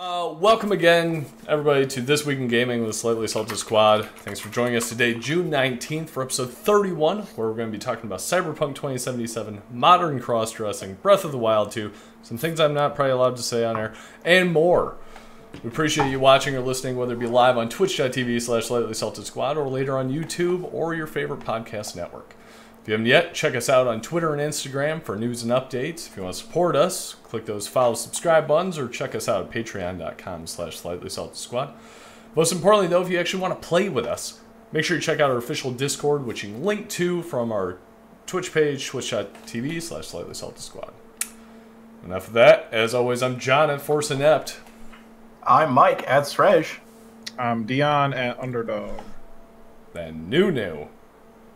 Uh, welcome again, everybody, to This Week in Gaming with the Slightly Salted Squad. Thanks for joining us today, June 19th, for episode 31, where we're going to be talking about Cyberpunk 2077, modern cross dressing, Breath of the Wild 2, some things I'm not probably allowed to say on air, and more. We appreciate you watching or listening, whether it be live on twitch.tv slash slightly salted squad or later on YouTube or your favorite podcast network. If you haven't yet, check us out on Twitter and Instagram for news and updates. If you want to support us, click those follow subscribe buttons or check us out at patreon.com slash slightly salted squad. Most importantly, though, if you actually want to play with us, make sure you check out our official Discord, which you can link to from our Twitch page, twitch.tv slash slightly salted squad. Enough of that. As always, I'm Jon at Force Inept. I'm Mike at Sregge. I'm Deion at Underdog. Then new new.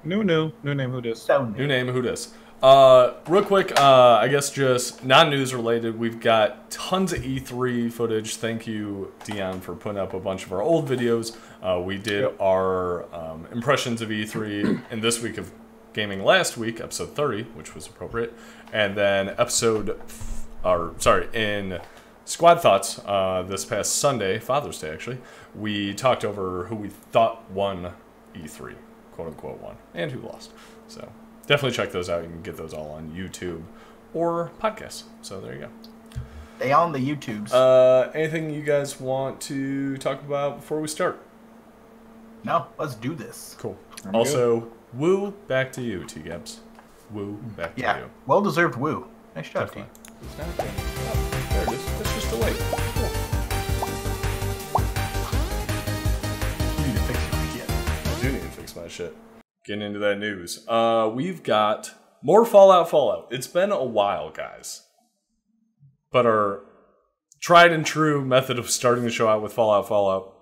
New, new, new name. Who this? So New name, who dis? Uh, real quick, uh, I guess just non-news related. We've got tons of E3 footage. Thank you, Deion, for putting up a bunch of our old videos. Uh, we did Yep. our um, impressions of E3 in this week of gaming last week, episode 30, which was appropriate, and then episode, f- or sorry, in Squad Thoughts uh, this past Sunday, Father's Day actually, we talked over who we thought won E3, quote unquote won, and who lost. So definitely check those out. You can get those all on YouTube or podcasts. So there you go. they on the YouTubes. Uh, anything you guys want to talk about before we start? no, let's do this. Cool. I'm also, woo, back to you, T Gabs. Woo, back to Yeah, you. well deserved woo. Nice job, team. Definitely. It's not bad. Oh, there it is. That's just a wait. Shit. Getting into that news. Uh, we've got more Fallout Fallout. It's been a while, guys. But our tried and true method of starting the show out with Fallout Fallout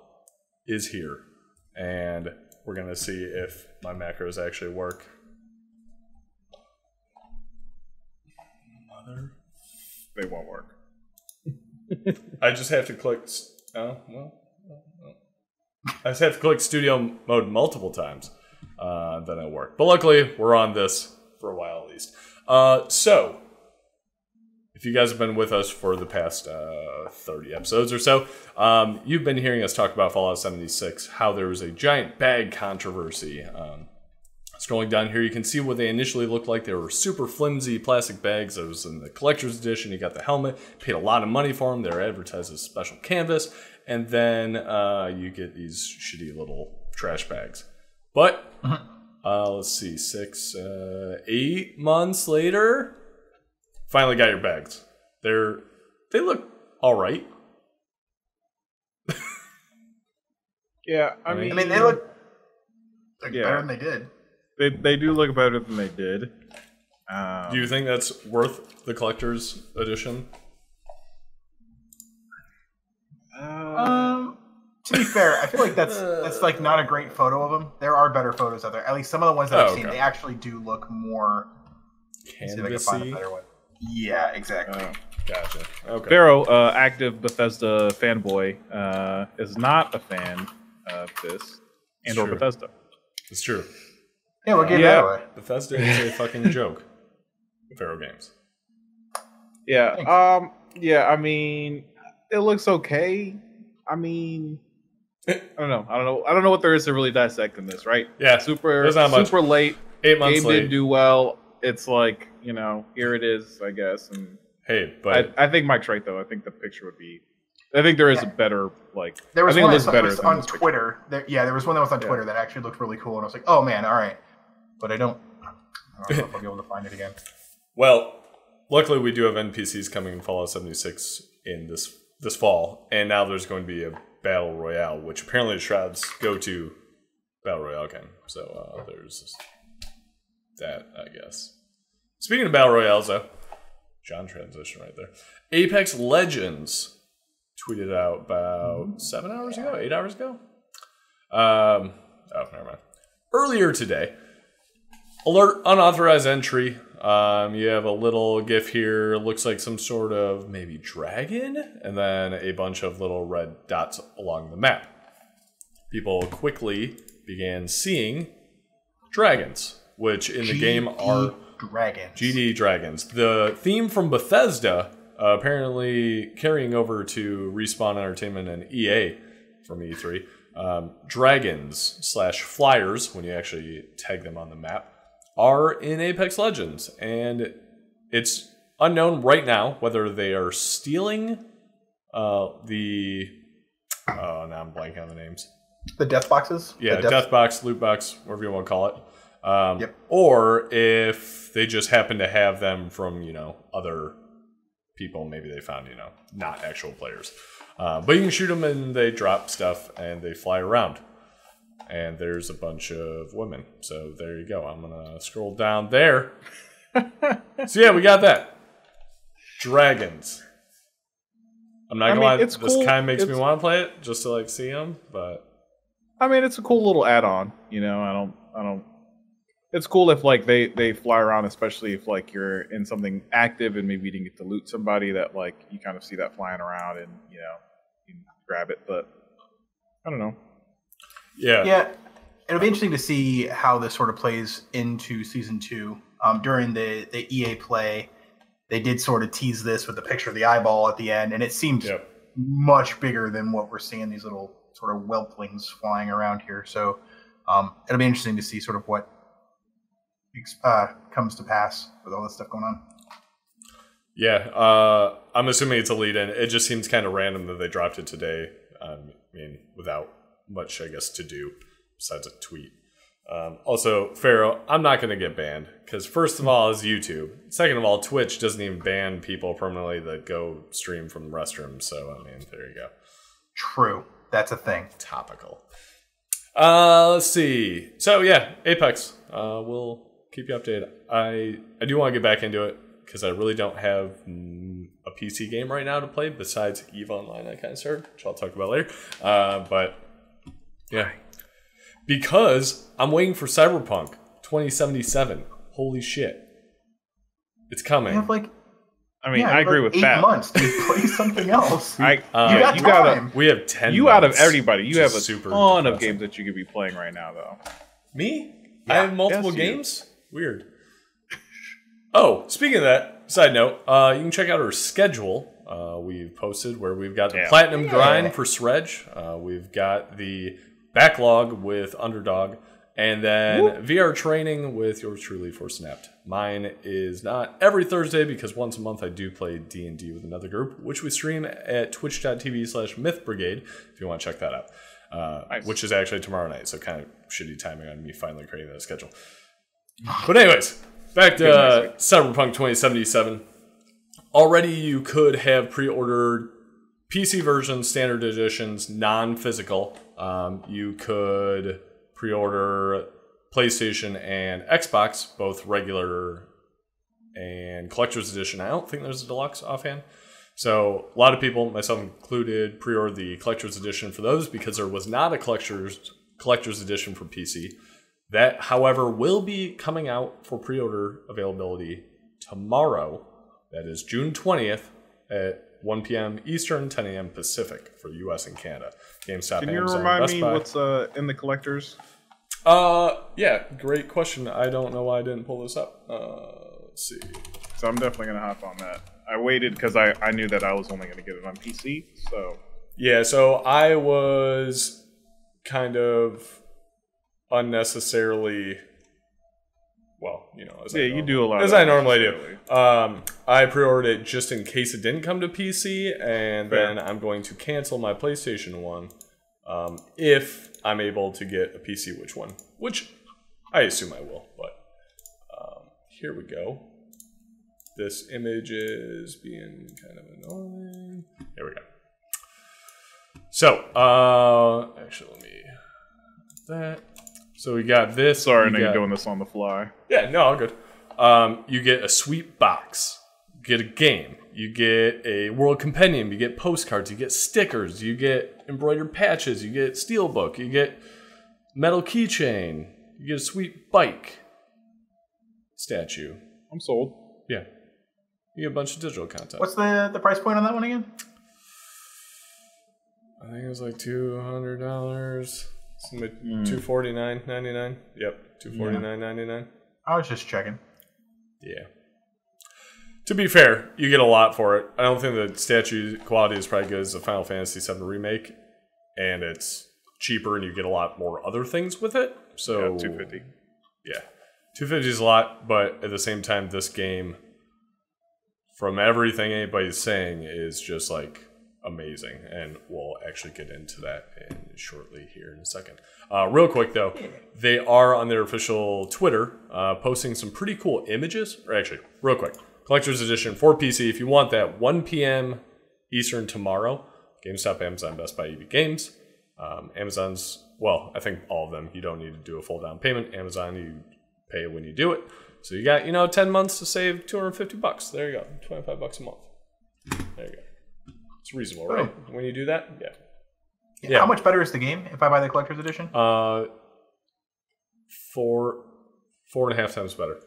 is here. And we're going to see if my macros actually work. Mother. They won't work. I just have to click. Oh, well. well, well. I just have to click studio mode multiple times. Uh, then it'll work. But luckily, we're on this for a while at least. Uh, so, if you guys have been with us for the past uh, 30 episodes or so, um, you've been hearing us talk about Fallout 76, how there was a giant bag controversy. Um, Scrolling down here, you can see what they initially looked like. They were super flimsy plastic bags. That was in the collector's edition. You got the helmet, paid a lot of money for them. They're advertised as special canvas. And then uh, you get these shitty little trash bags. But, uh, let's see, six, uh, eight months later, finally got your bags. They're, they look all right. Yeah, I I mean- mean, I mean, they look like Yeah. better than they did. they, they do look better than they did. Um, Do you think that's worth the collector's edition? uh, Um, to be fair, I feel like that's that's like not a great photo of them. There are better photos out there. At least some of the ones that Oh, I've seen, they actually do look more. Let's see if I can find a better one. Yeah, exactly. uh, Gotcha. Okay. Pharaoh, uh, active Bethesda fanboy, uh, is not a fan of this and or True. Bethesda. It's true. yeah, we'll give yeah. that away. Bethesda is a fucking joke. Pharaoh Games. Yeah. Thanks. Um. Yeah. I mean, it looks okay. I mean, I don't know. I don't know. I don't know what there is to really dissect in this, right? Yeah, Super. there's not much. Super late. Eight months Game late. didn't do well. It's like you know, here it is, I guess. And hey, but I, I think Mike's right though. I think the picture would be. I think there is a better like. There was I think one it that better was on. Twitter. There, yeah, there was one that was on Yeah. Twitter that actually looked really cool, and I was like, "Oh man, all right," but I don't. I don't know if I'll be able to find it again. well, luckily we do have NPCs coming in Fallout 76 in this this fall, and now there's going to be a battle royale, which apparently Shroud's go-to battle royale game. So uh, there's that, I guess. Speaking of battle royales, though, Jon transition right there. Apex Legends tweeted out about seven hours ago, eight hours ago. Um, oh, never mind. Earlier today, alert unauthorized entry. Um, you have a little GIF here. Looks like some sort of maybe dragon, and then a bunch of little red dots along the map. People quickly began seeing dragons, which in the game are dragons. GD dragons. The theme from Bethesda uh, apparently carrying over to Respawn Entertainment and EA from E3. Um, dragons slash flyers, when you actually tag them on the map, are in Apex Legends, and it's unknown right now whether they are stealing uh, the. Oh, now I'm blanking on the names. The death boxes. Yeah, The death, death- box, loot box, whatever you want to call it. Um, Yep. Or if they just happen to have them from you know other people, maybe they found you know not actual players. Uh, but you can shoot them and they drop stuff and they fly around. And there's a bunch of women. So there you go. I'm gonna scroll down there. so yeah, we got that. Dragons. I'm not I gonna mean, lie. it's this cool. kind of makes me want to play it just to like see them, but I mean, it's a cool little add-on. You know, I don't, I don't. It's cool if like they they fly around, especially if like you're in something active and maybe you didn't get to loot somebody that like you kind of see that flying around and you know you can grab it. But I don't know. Yeah. Yeah, it'll be interesting to see how this sort of plays into season two. Um, during the the EA play, they did sort of tease this with the picture of the eyeball at the end, and it seemed Yep. much bigger than what we're seeing these little sort of whelplings flying around here. So um, it'll be interesting to see sort of what uh, comes to pass with all this stuff going on. Yeah, uh, I'm assuming it's a lead in. It just seems kind of random that they dropped it today. Um, I mean, without much, I guess, to do besides a tweet. Um, also, Pharaoh, I'm not going to get banned because, first of all, it's YouTube. Second of all, Twitch doesn't even ban people permanently that go stream from restrooms. So, I mean, there you go. True, that's a thing. Topical. Uh, let's see. So, yeah, Apex. Uh, we'll keep you updated. I I do want to get back into it because I really don't have mm, a PC game right now to play besides Eve Online. I kind of started, which I'll talk about later. Uh, but yeah, because I'm waiting for Cyberpunk 2077. Holy shit, it's You coming. have like I mean, yeah, I you agree like with eight that. months to play something else. I, Uh, you got you gotta. time. we have ten. You out of everybody, you have a super ton of games that you could be playing right now, though. Me? I have multiple Yes, you. games? Weird. Oh, speaking of that, side note, uh, you can check out our schedule. Uh, we've posted where we've got the Yeah. platinum Yeah. grind for Sregge. Uh, we've got the backlog with Underdog, and then VR training with yours truly Force Inept. Mine is not every Thursday because once a month I do play D and D with another group, which we stream at twitch.tv slash Myth Brigade. If you want to check that out, uh, Nice. which is actually tomorrow night. So kind of shitty timing on me finally creating that schedule. But anyways, back to uh, Cyberpunk 2077. Already, you could have pre-ordered PC versions, standard editions, non-physical. Um, you could pre-order PlayStation and Xbox, both regular and collector's edition. I don't think there's a deluxe offhand. So a lot of people, myself included, pre-ordered the collector's edition for those because there was not a collector's collector's edition for PC. That, however, will be coming out for pre-order availability tomorrow. That is June 20th at 1 p.m. Eastern, 10 a.m. Pacific for U.S. and Canada. GameStop, Can you Amazon, remind Best me Buy. what's uh, in the collectors? Uh, yeah, great question. I don't know why I didn't pull this up. Uh, let's see. So I'm definitely gonna hop on that. I waited because I, I knew that I was only gonna get it on PC. So Yeah, so I was kind of unnecessarily. Well, you know, as I Yeah, you do a lot as I normally do. Um, I pre-ordered it just in case it didn't come to PC, and Fair. then I'm going to cancel my PlayStation one um, if I'm able to get a PC. Which one? Which I assume I will. But um, here we go. This image is being kind of annoying. Here we go. So, uh, actually, let me that. So we got this. sorry, I we you're got- doing this on the fly. yeah, no, all good. Um, you get a sweet box. You get a game. You get a world compendium. You get postcards. You get stickers. You get embroidered patches. You get steelbook. You get metal keychain. You get a sweet bike statue. I'm sold. Yeah. You get a bunch of digital content. What's the the price point on that one again? I think it was like two hundred dollars. Hmm. Two forty nine ninety nine. Yep, two forty nine ninety nine. I was just checking. Yeah. To be fair, you get a lot for it. I don't think the statue quality is probably good as the Final Fantasy VII remake, and it's cheaper, and you get a lot more other things with it. So Yeah, 250. Yeah, two fifty is a lot, but at the same time, this game, from everything anybody's saying, is just like amazing, and we'll actually get into that in shortly here in a second. Uh, real quick though, they are on their official Twitter uh, posting some pretty cool images. Or actually, real quick, collector's edition for PC. If you want that, 1 p.m. Eastern tomorrow. GameStop, Amazon, Best Buy, EB Games. Um, Amazon's well, I think all of them. You don't need to do a full down payment. Amazon, you pay when you do it. So you got you know 10 months to save 250 bucks. There you go, 25 bucks a month. There you go. It's reasonable, right? When you do that, yeah. Yeah. How much better is the game if I buy the collector's edition? Uh, four, four and a half times better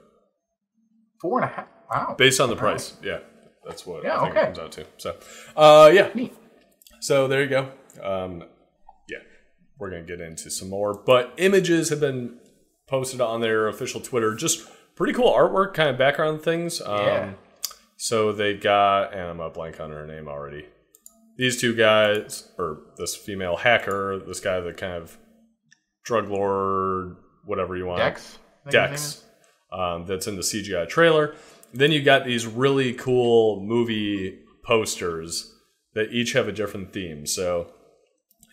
Four and a half. Wow. based on the price. Yeah, that's what Yeah, I think okay. it comes out to. So, uh, yeah. Neat. So there you go. Um, yeah, we're gonna get into some more, but images have been posted on their official Twitter. Just pretty cool artwork, kind of background things. Um, Yeah. So they got, and I'm a blank on her name already. These two guys, or this female hacker, this guy that kind of drug lord, whatever you want. Dex. I think his name Dex. Um, that's in the CGI trailer. Then you got these really cool movie posters that each have a different theme. So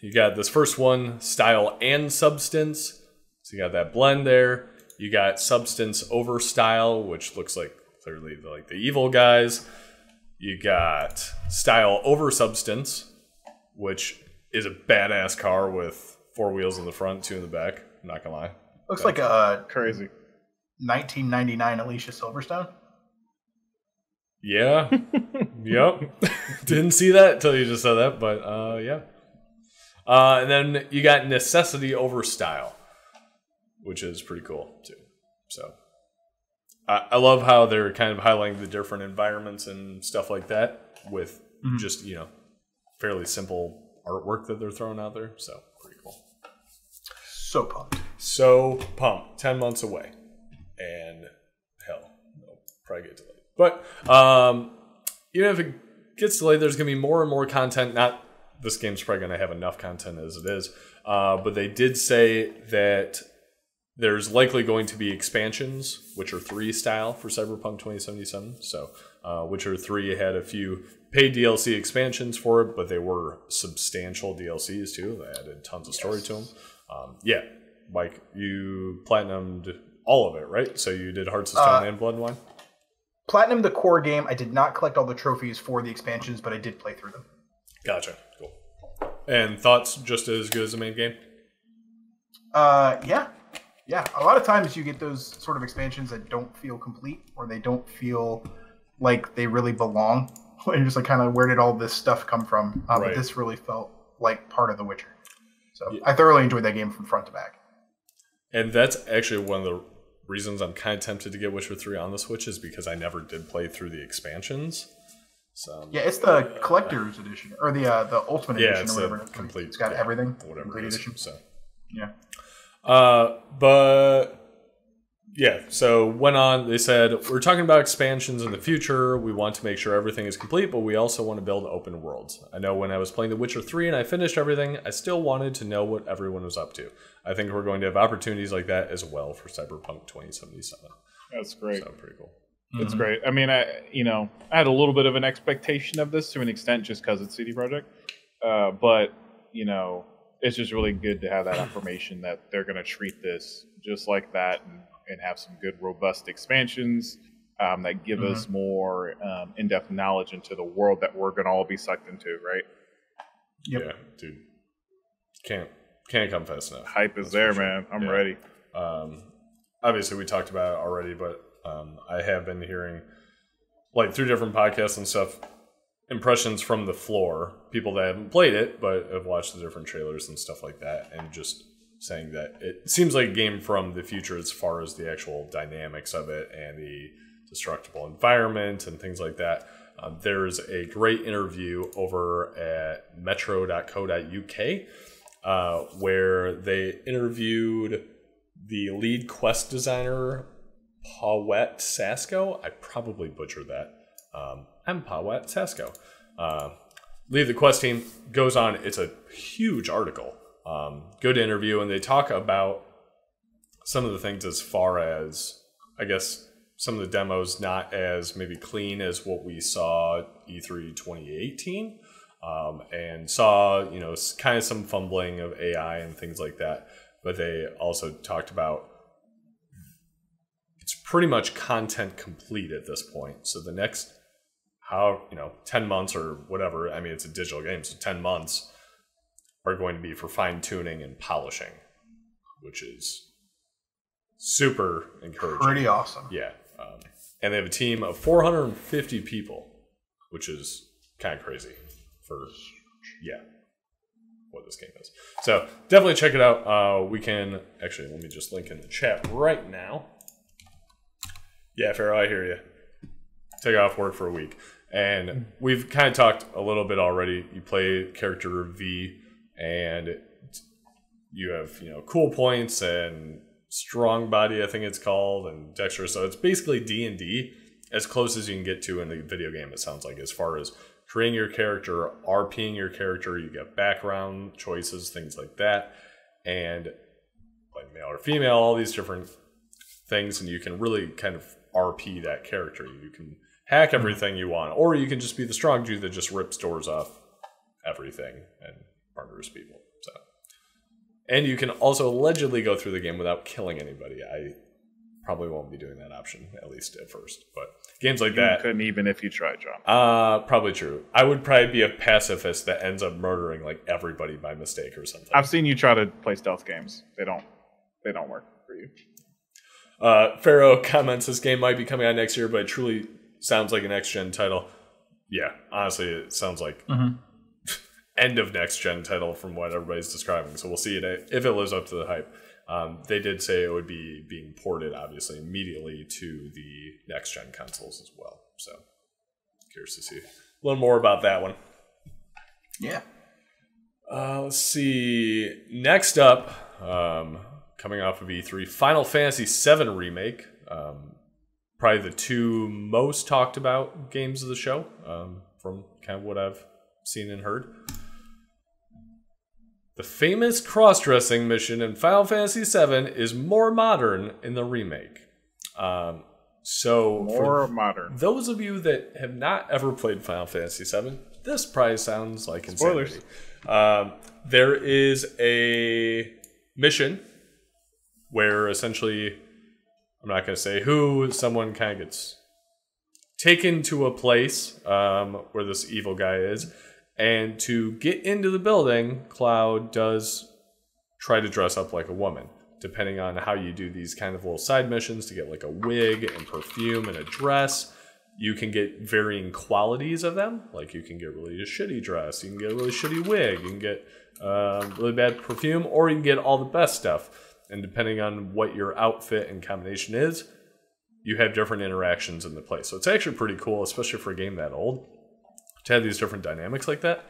you got this first one, style and substance. So you got that blend there. You got substance over style, which looks like clearly like the evil guys. You got style over substance, which is a badass car with four wheels in the front, two in the back. I'm not gonna lie. Looks like a Crazy. 1999 Alicia Silverstone. Yeah. yep. Didn't see that until you just said that, but uh, yeah. Uh, and then you got necessity over style, which is pretty cool too. So I, I love how they're kind of highlighting the different environments and stuff like that with just you know fairly simple artwork that they're throwing out there. So pretty cool. So pumped. So pumped. Ten months away, and hell, it'll probably get delayed. But um, even if it gets delayed, there's gonna be more and more content. Not this game's probably gonna have enough content as it is, uh, but they did say that there's likely going to be expansions, Witcher 3 style for Cyberpunk 2077. So, uh, Witcher 3 had a few paid DLC expansions for it, but they were substantial DLCs too. They added tons of story to them. Um, yeah, Mike, you platinumed all of it, right? So you did Hearts of Stone Uh, and Blood and Wine? Platinum the core game. I did not collect all the trophies for the expansions, but I did play through them. Gotcha. Cool. And thoughts just as good as the main game? Uh, yeah, yeah. A lot of times you get those sort of expansions that don't feel complete, or they don't feel like they really belong. And you're just like, kind of, where did all this stuff come from? Uh, Right. But this really felt like part of The Witcher. So I thoroughly enjoyed that game from front to back. And that's actually one of the reasons I'm kind of tempted to get Witcher 3 on the Switch is because I never did play through the expansions. So Yeah, it's the collector's edition or the uh, the ultimate Yeah, edition it's or whatever. complete- It's got yeah, everything. whatever Complete it is. edition. So Yeah. Uh, but yeah, so went on. They said we're talking about expansions in the future. We want to make sure everything is complete, but we also want to build open worlds. I know when I was playing The Witcher Three and I finished everything, I still wanted to know what everyone was up to. I think we're going to have opportunities like that as well for Cyberpunk 2077. That's great. So pretty cool. That's great. I mean, I you know I had a little bit of an expectation of this to an extent just because it's CD Projekt, uh, but you know it's just really good to have that affirmation that they're going to treat this just like that and, and have some good robust expansions um, that give us more um, in-depth knowledge into the world that we're going to all be sucked into. Right? Yep. Yeah, dude, can't can't come fast enough. Hype is That's there, sure. man. I'm Yeah. ready. um, obviously we talked about it already, but um, I have been hearing like through different podcasts and stuff impressions from the floor, people that haven't played it but have watched the different trailers and stuff like that, and just saying that it seems like a game from the future as far as the actual dynamics of it and the destructible environment and things like that. Um, there's a great interview over at metro.co.uk uh, where they interviewed the lead quest designer, Paulette Sasko. I probably butchered that. Um, I'm Paweł Sasko. Uh, leave the quest team goes on. It's a huge article. Um, good interview, and they talk about some of the things as far as I guess some of the demos not as maybe clean as what we saw E3 2018, um, and saw you know kind of some fumbling of AI and things like that. But they also talked about it's pretty much content complete at this point. So the next how you know 10 months or whatever i mean it's a digital game so 10 months are going to be for fine tuning and polishing which is super encouraging. Pretty awesome. yeah um, and they have a team of 450 people which is kind of crazy for yeah what this game is. So definitely check it out. Uh, we can actually let me just link in the chat right now. Yeah Pharaoh, i hear you take off work for a week and hmm. we've kind of talked a little bit already. You play character V, and you have you know cool points and strong body, I think it's called, and dexter. So it's basically D and D as close as you can get to in the video game. It sounds like as far as creating your character, RPing your character, you get background choices, things like that, and like male or female, all these different things, and you can really kind of RP that character. You can hack everything you want, or you can just be the strong dude that just rips doors off everything and murders people. So, and you can also allegedly go through the game without killing anybody. I probably won't be doing that option at least at first, but games like that. You that. couldn't even if you tried, Jon. Uh, probably true. I would probably be a pacifist that ends up murdering like everybody by mistake or something. I've seen you try to play stealth games. They don't. They don't work for you. Uh, Pharaoh comments this game might be coming out next year, but truly sounds like a next gen title. Yeah, honestly, it sounds like end of next gen title from what everybody's describing. So we'll see it if it lives up to the hype. Um, they did say it would be being ported, obviously, immediately to the next gen consoles as well. So curious to see a little more about that one. Yeah. Uh, let's see. Next up, um, coming off of E3, Final Fantasy VII Remake. Um, probably the two most talked about games of the show um, from kind of what I've seen and heard. The famous cross dressing mission in Final Fantasy VII is more modern in the remake. Um, so, More modern. those of you that have not ever played Final Fantasy VII, this probably sounds like Spoilers. insanity. Um, there is a mission where essentially, I'm not going to say who, someone kind of gets taken to a place um, where this evil guy is. And to get into the building, Cloud does try to dress up like a woman, depending on how you do these kind of little side missions to get like a wig and perfume and a dress. You can get varying qualities of them. Like you can get really a shitty dress, you can get a really shitty wig, you can get um, really bad perfume, or you can get all the best stuff. And depending on what your outfit and combination is, you have different interactions in the place. So it's actually pretty cool, especially for a game that old, to have these different dynamics like that.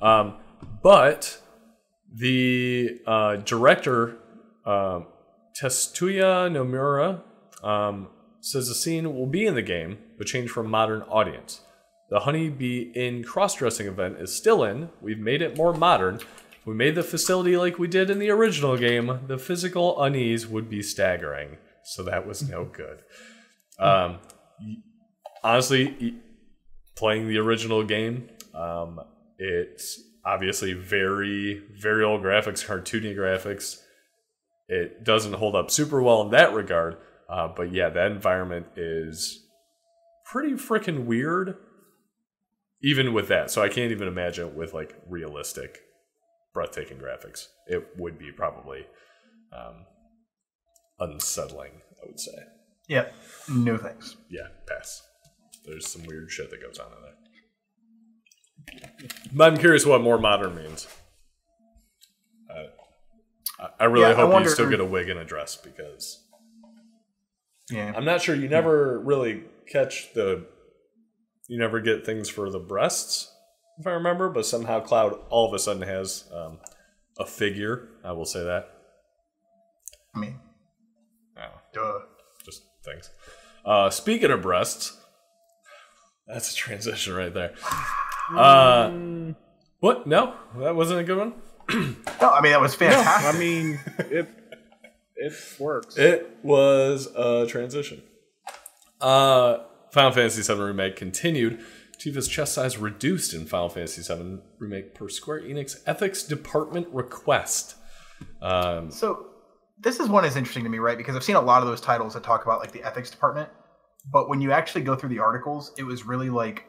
Um, but the uh, director, um, Tetsuya Nomura, um, says the scene will be in the game, but changed for a modern audience. The Honeybee Inn cross dressing event is still in. We've made it more modern. If we made the facility like we did in the original game, the physical unease would be staggering. So that was no good. Um, honestly, playing the original game, um, it's obviously very, very old graphics, cartoony graphics. It doesn't hold up super well in that regard. Uh, but yeah, that environment is pretty freaking weird, even with that. So I can't even imagine it with like realistic, breathtaking graphics. It would be probably um, unsettling, I would say. Yeah. No thanks. Yeah, pass. There's some weird shit that goes on in there. But I'm curious what more modern means. Uh, I- really Yeah, hope you still get a wig and a dress because Yeah. I'm not sure you never really catch the. You never get things for the breasts, if I remember, but somehow Cloud all of a sudden has um, a figure. I will say that. I mean, Oh, duh. just things. Uh, speaking of breasts, That's a transition right there. Uh, what? No, that wasn't a good one. No, I mean that was fantastic. I mean, it it works. It was a transition. Uh, Final Fantasy VII Remake continued. Tifa's chest size reduced in Final Fantasy VII Remake per Square Enix Ethics Department request. Um, So this is one that's interesting to me, right? Because I've seen a lot of those titles that talk about like the ethics department, but when you actually go through the articles, it was really like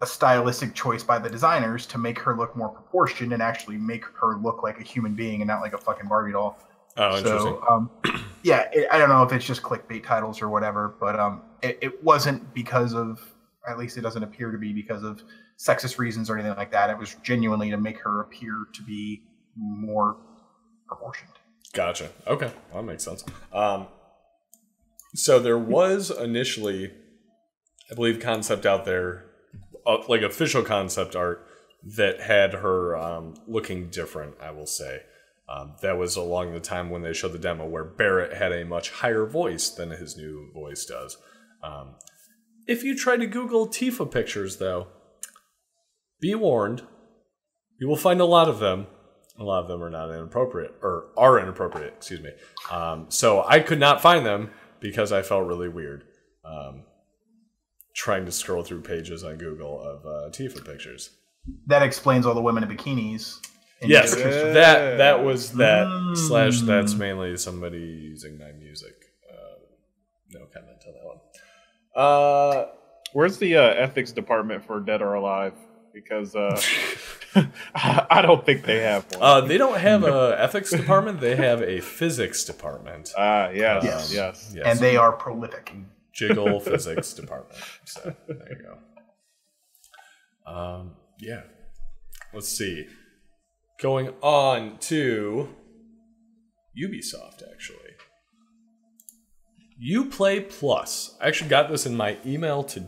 a stylistic choice by the designers to make her look more proportioned and actually make her look like a human being and not like a fucking Barbie doll. oh, interesting. So, um, yeah, it, I don't know if it's just clickbait titles or whatever, but um, it, it wasn't because of, at least it doesn't appear to be because of sexist reasons or anything like that. It was genuinely to make her appear to be more proportioned. Gotcha. Okay, that makes sense. Um, so there was initially, I believe, concept out there, uh, like official concept art that had her um, looking different. I will say um, that was along the time when they showed the demo where Barrett had a much higher voice than his new voice does. Um, if you try to Google Tifa pictures, though, be warned, you will find a lot of them a lot of them are not inappropriate or are inappropriate excuse me um, so i could not find them because i felt really weird um, trying to scroll through pages on google of uh, tifa pictures That explains all the women in bikinis. in yes pictures. that that was that Mm. slash that's mainly somebody using my music uh, no comment on that one uh, Where's the uh, ethics department for Dead or Alive? Because uh, I don't think they have one. uh, they don't have a ethics department they have a physics department Ah, yes, Yes. yes. yes. and they are prolific. Jiggle Physics Department. So there you go. Um, yeah. Let's see. Going on to Ubisoft, actually. Uplay Plus. I actually got this in my email to,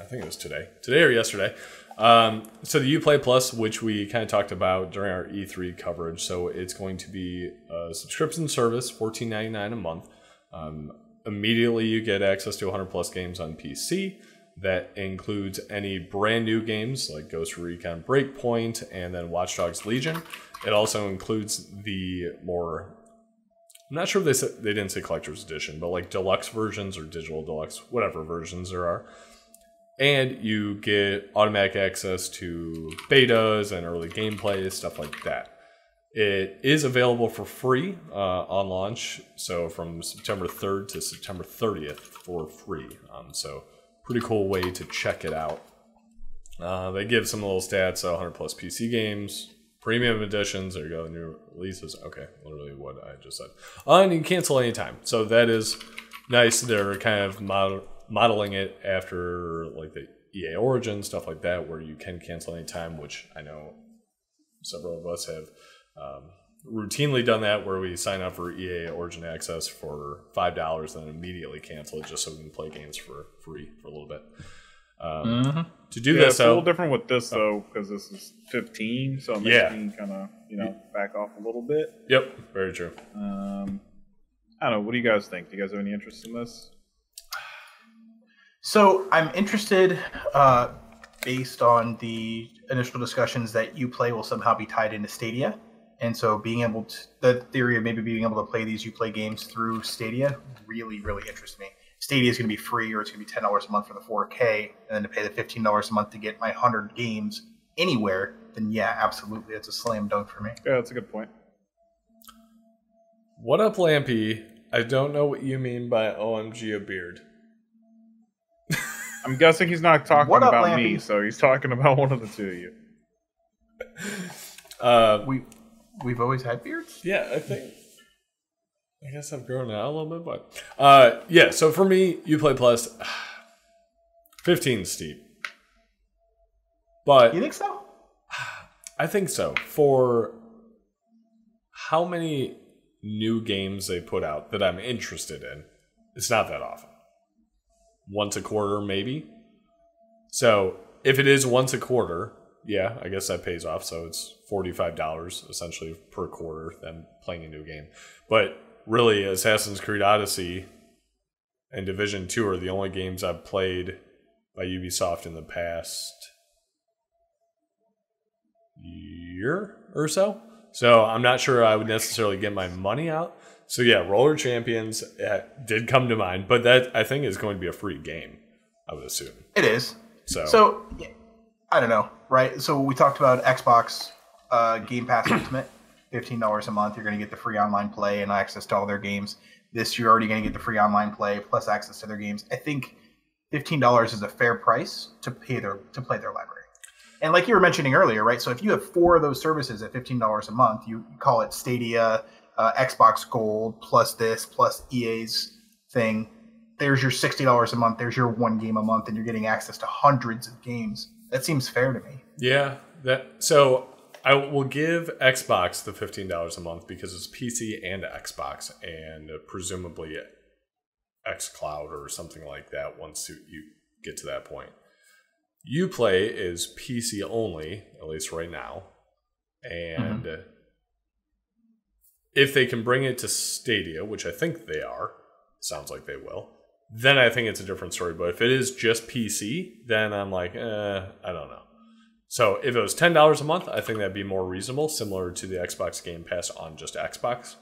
I think it was today, today or yesterday. Um, so the Uplay Plus, which we kind of talked about during our E3 coverage, so it's going to be a subscription service, fourteen ninety nine a month. Um, immediately, you get access to 100 plus games on PC. That includes any brand new games like Ghost Recon Breakpoint and then Watch Dogs Legion. It also includes the more I'm not sure if they said they didn't say collector's edition, but like deluxe versions or digital deluxe, whatever versions there are. And you get automatic access to betas and early gameplay, stuff like that. It is available for free uh, on launch, so from September 3rd to September 30th for free. Um, so, pretty cool way to check it out. Uh, they give some little stats, uh, 100 plus PC games, premium editions. There you go, new releases. Okay, literally what I just said. Uh, and you can cancel anytime. So that is nice. They're kind of mod- modeling it after like the EA Origin stuff like that, where you can cancel anytime, which I know several of us have um, routinely done that, where we sign up for EA Origin access for five dollars, and then immediately cancel it just so we can play games for free for a little bit. Um, To do Yeah, this, it's a little different with this though, because this is 15, so it makes Yeah. me kind of you know back off a little bit. yep, very true. Um, I don't know. What do you guys think? Do you guys have any interest in this? So I'm interested, uh, based on the initial discussions that UPlay will somehow be tied into Stadia, and so being able to the theory of maybe being able to play these UPlay games through Stadia really, really interests me. Stadia is going to be free, or it's going to be ten dollars a month for the 4K, and then to pay the fifteen dollars a month to get my hundred games anywhere. Then yeah, absolutely, it's a slam dunk for me. Yeah, that's a good point. What up, Lampy? I don't know what you mean by OMG a beard. I'm guessing he's not talking What up, about me, so he's talking about one of the two of you. Uh, We we've always had beards. yeah, I think. I guess I've grown out a little bit, but uh, yeah. So for me, Uplay Plus fifteen steep, but You think so? I think so. For how many new games they put out that I'm interested in, it's not that often. Once a quarter, maybe. So if it is once a quarter, yeah, I guess that pays off. So it's $45 essentially per quarter, then playing a new game. But really, Assassin's Creed Odyssey and Division 2 are the only games I've played by Ubisoft in the past year or so. So I'm not sure I would necessarily get my money out. So yeah, Roller Champions uh, did come to mind, but that I think is going to be a free game. I would assume. It is. So, So, I don't know, right? So we talked about Xbox uh, Game Pass Ultimate, fifteen dollars a month. You're going to get the free online play and access to all their games. This you're already going to get the free online play plus access to their games. I think fifteen dollars is a fair price to pay their to play their library. And like you were mentioning earlier, right? So if you have four of those services at fifteen dollars a month, you call it Stadia, uh, Xbox Gold plus this plus EA's thing. There's your sixty dollars a month. There's your one game a month, and you're getting access to hundreds of games. That seems fair to me. yeah, that so I will give Xbox the fifteen dollars a month because it's PC and Xbox, and presumably XCloud or something like that. Once you, you get to that point, UPlay is PC only, at least right now, and if they can bring it to Stadia, which I think they are, sounds like they will, then I think it's a different story. But if it is just PC, then I'm like, eh, I don't know. So if it was ten dollars a month, I think that'd be more reasonable, similar to the Xbox Game Pass on just Xbox.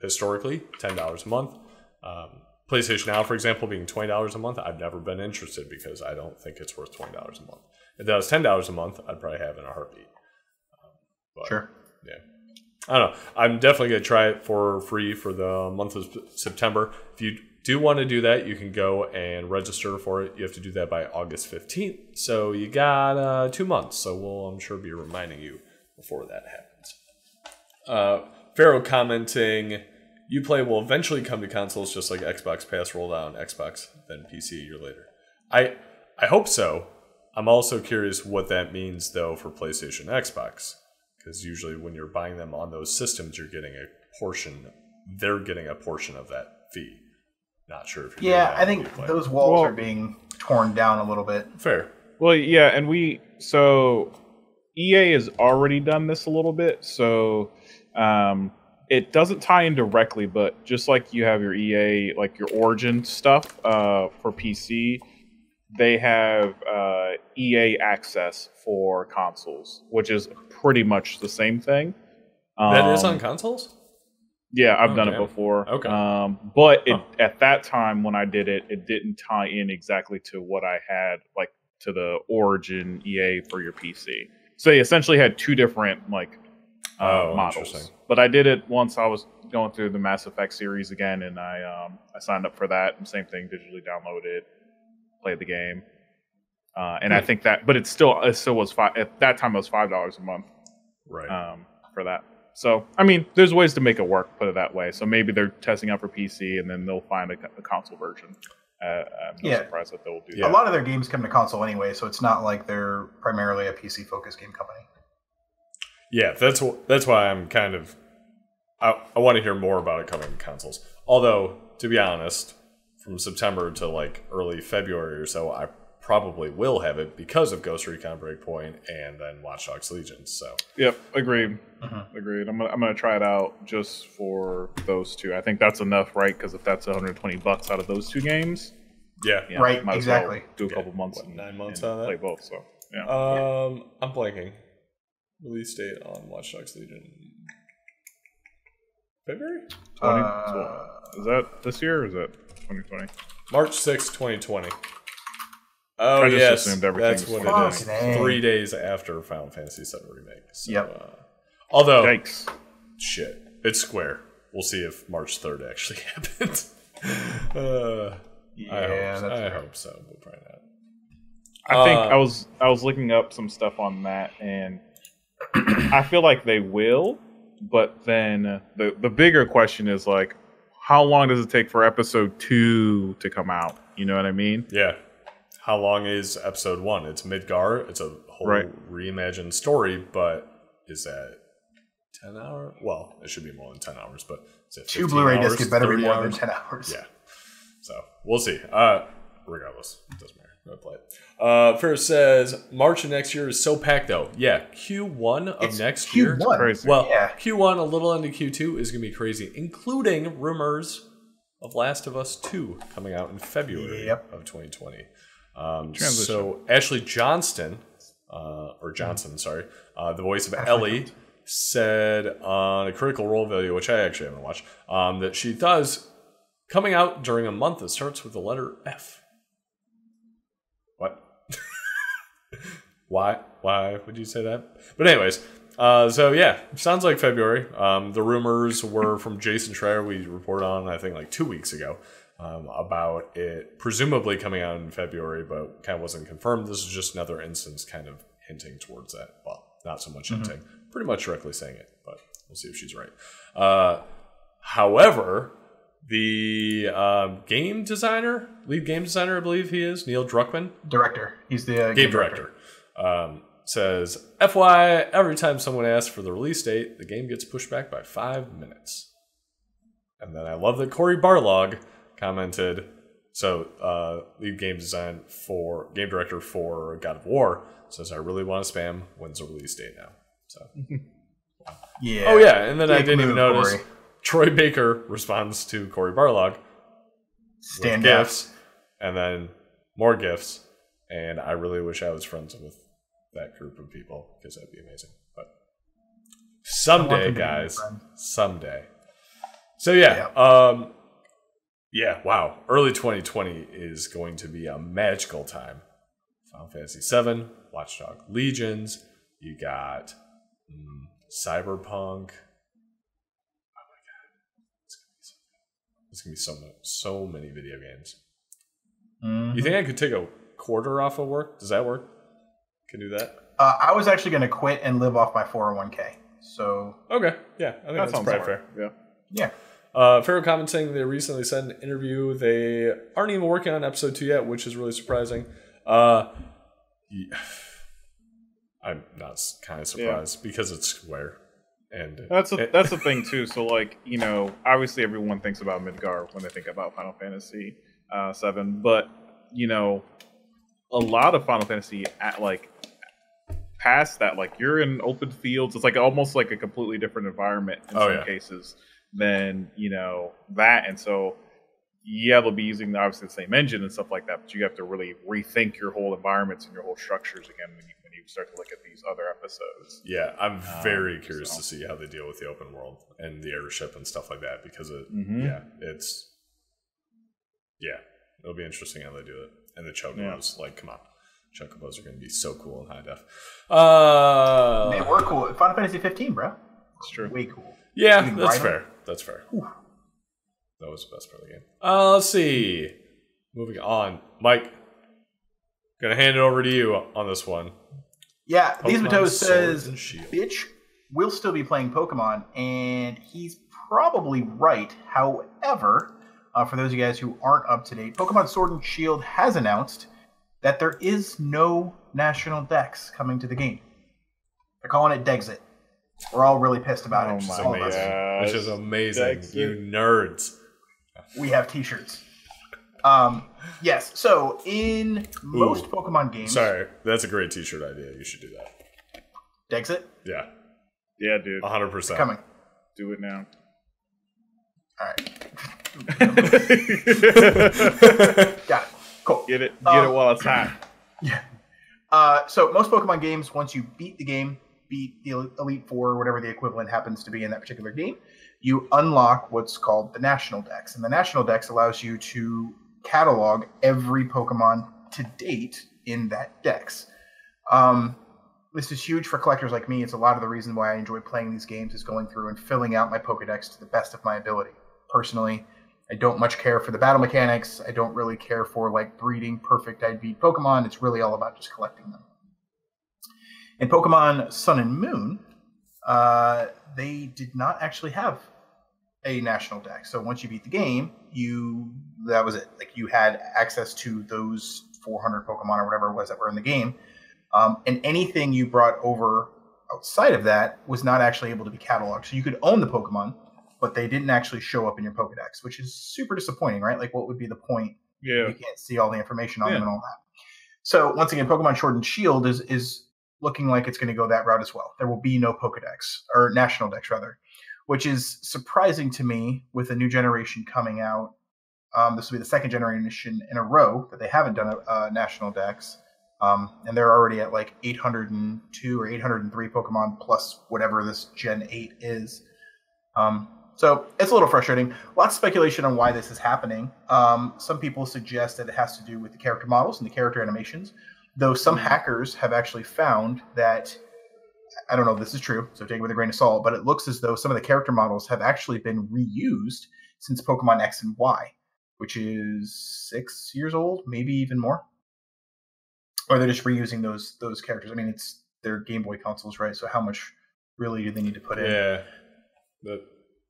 Historically, ten dollars a month. Um, PlayStation Now, for example, being twenty dollars a month, I've never been interested because I don't think it's worth twenty dollars a month. If that was ten dollars a month, I'd probably have in a heartbeat. Um, but, Sure. Yeah. I don't know. I'm definitely going to try it for free for the month of September. If you do want to do that, you can go and register for it. You have to do that by August 15th. So you got uh, two months. So we'll, I'm sure, be reminding you before that happens. Uh, Pharaoh commenting, Uplay will eventually come to consoles just like Xbox Pass rolled out on Xbox, then PC a year later. I I hope so. I'm also curious what that means though for PlayStation Xbox because usually when you're buying them on those systems, you're getting a portion. They're getting a portion of that fee. Not sure if you're Yeah, I think those walls Well- are being torn down a little bit. fair. Well, yeah, and we so EA has already done this a little bit, so um, it doesn't tie in directly, but just like you have your EA, like your Origin stuff uh, for PC, they have uh, EA access for consoles, which is pretty much the same thing. that is Um, on consoles. Yeah, I've Oh, done it before. Okay. Um, but it, Huh. at that time when I did it, it didn't tie in exactly to what I had, like to the Origin EA for your PC. So they essentially had two different like uh, Oh, models. But I did it once I was going through the Mass Effect series again, and I um, I signed up for that. And same thing, digitally downloaded, played the game. Uh, and I Hmm. think that, but it still it still was five at that time. It was five dollars a month Right. um, for that. So, I mean, there's ways to make it work, put it that way. So maybe they're testing out for PC and then they'll find a, a console version. Uh, I'm no Yeah. surprised that they'll do Yeah. A lot of their games come to console anyway, so it's not like they're primarily a PC focused game company. Yeah, that's wh- that's why I'm kind of I, I want to hear more about it coming to consoles. Although, to be honest, from September to like early February or so, I probably will have it because of Ghost Recon Breakpoint and then Watch Dogs Legion. So. Yep, agreed. Mhm. Agreed. I'm gonna, I'm gonna try it out just for those two. I think that's enough, right? Because if that's 120 bucks out of those two games, yeah, yeah, Right, might as well exactly. do a Yeah, couple months, what, and, nine months and out of that? play both. So yeah, Um, I'm blanking. Release date on Watch Dogs Legion. February? 20, Uh, is that this year or is that 2020? March sixth, 2020. Oh, I just yes. assumed everything That's what it is. 2020. Three days after Final Fantasy VII Remake. So, Yep. Uh, although, Yikes! shit, it's Square. We'll see if March 3rd actually happens. uh, yeah, I, hope, that's I fair. hope so. We'll probably not. I think Uh, I was I was looking up some stuff on that, and I feel like they will. But then the the bigger question is like, how long does it take for episode two to come out? You know what I mean? Yeah. How long is episode one? It's Midgar. It's a whole Right. reimagined story, but is that 10 hours? Well, it should be more than 10 hours, but is it Two 15 Blu-ray hours, discs better be more hours? than ten hours. Yeah. So we'll see. Uh, regardless, it doesn't matter. No play it. Uh, Ferris says March of next year is so packed though. Yeah, Q1 of It's next year. Q1. Crazy. Well, Yeah. Q1 a little into Q2 is gonna be crazy, including rumors of Last of Us 2 coming out in February Yep. of 2020. Um, so Ashley Johnston, uh, or Johnson, sorry, uh, the voice of Ellie, said on a Critical Role video, which I actually haven't watched, um, that she does coming out during a month that starts with the letter F. What? Why? Why would you say that? But anyways, uh, so yeah, sounds like February. Um, the rumors were from Jason Schreier. We reported on I think like two weeks ago um, about it presumably coming out in February, but kind of wasn't confirmed. This is just another instance, kind of hinting towards that. Well, not so much hinting, mm-hmm. pretty much directly saying it, but we'll see if she's right. Uh, however, the um, game designer, lead game designer, I believe he is Neil Druckmann, director. He's the uh, game, game, director. director. Um, says, FYI, every time someone asks for the release date, the game gets pushed back by five minutes. And then I love that Cory Barlog commented, so uh, lead game design for game director for God of War says, I really want to spam. When's the release date now? So, yeah. Oh yeah, and then I didn't even notice. Cory. Troy Baker responds to Cory Barlog. Stand gifts, and then more gifts. And I really wish I was friends with that group of people because that'd be amazing. But someday, guys, someday. So yeah, yeah. Um, yeah, wow. Early 2020 is going to be a magical time. Final Fantasy VII, Watchdog Legions. You got mm, Cyberpunk. Oh my god, it's gonna be so. It's gonna be so so many video games. Mm-hmm. You think I could take a quarter off of work? Does that work? Can do that. Uh, I was actually going to quit and live off my 401k. So okay, yeah, I think that that's pretty fair. Yeah, yeah. Uh, Pharaoh commenting they recently said in an interview they aren't even working on episode two yet, which is really surprising. Uh, yeah. I'm not kind of surprised yeah. because it's Square, and that's a, it, that's the thing too. So like you know, obviously everyone thinks about Midgar when they think about Final Fantasy uh, Seven, but you know, a lot of Final Fantasy at like past that, like you're in open fields. It's like almost like a completely different environment in oh, some yeah. cases than you know that, and so yeah, they'll be using obviously the same engine and stuff like that, but you have to really rethink your whole environments and your whole structures again when you when you start to look at these other episodes. Yeah, I'm very um, curious so. to see how they deal with the open world and the airship and stuff like that because it, mm-hmm. yeah, it's yeah, it'll be interesting how they do it. And the chocobos, yeah. like, come on, chocobos are going to be so cool in high def. Uh, they were cool. Final Fantasy 15, bro. It's true. Way cool. Yeah, that's fair. Them. That's fair. Whew. That was the best part of the game. Uh, let's see. Moving on, Mike. Gonna hand it over to you on this one. Yeah, These Matos says, "Bitch, we'll still be playing Pokemon," and he's probably right. However, uh, for those of you guys who aren't up to date, Pokemon Sword and Shield has announced that there is no national dex coming to the game. They're calling it Dexit. We're all really pissed about oh it. My gosh. Which is amazing. Dexit. You nerds. We have t-shirts. Um, yes. So in most Ooh, Pokemon games, sorry, that's a great t-shirt idea. You should do that. Dexit. Yeah. Yeah, dude. hundred percent. Coming. Do it now. All right. Got it. Cool. Get it. Get um, it while it's hot. Yeah. Uh, so most Pokemon games, once you beat the game, beat the Elite Four, whatever the equivalent happens to be in that particular game, you unlock what's called the National Dex, and the National Dex allows you to catalog every Pokemon to date in that Dex. Um, this is huge for collectors like me. It's a lot of the reason why I enjoy playing these games is going through and filling out my Pokedex to the best of my ability. Personally, I don't much care for the battle mechanics. I don't really care for like breeding perfect I beat Pokemon. It's really all about just collecting them. In Pokemon Sun and Moon, uh, they did not actually have a national dex. So once you beat the game, you that was it. Like you had access to those 400 Pokemon or whatever it was that were in the game, um, and anything you brought over outside of that was not actually able to be cataloged. So you could own the Pokemon, but they didn't actually show up in your Pokedex, which is super disappointing, right? Like, what would be the point? Yeah. You can't see all the information on yeah. them and all that. So once again, Pokemon Sword and Shield is is looking like it's going to go that route as well. There will be no Pokedex or National Dex rather, which is surprising to me with a new generation coming out Um, this will be the second generation in a row that they haven't done a, a national dex. Um, and they're already at like 802 or 803 Pokemon plus whatever this Gen 8 is. Um, so it's a little frustrating. Lots of speculation on why this is happening. Um, some people suggest that it has to do with the character models and the character animations, though some mm-hmm. hackers have actually found that. I don't know if this is true, so take it with a grain of salt, but it looks as though some of the character models have actually been reused since Pokemon X and Y, which is six years old, maybe even more or they're just reusing those those characters. I mean, it's their Game Boy consoles, right? So how much really do they need to put in? Yeah. But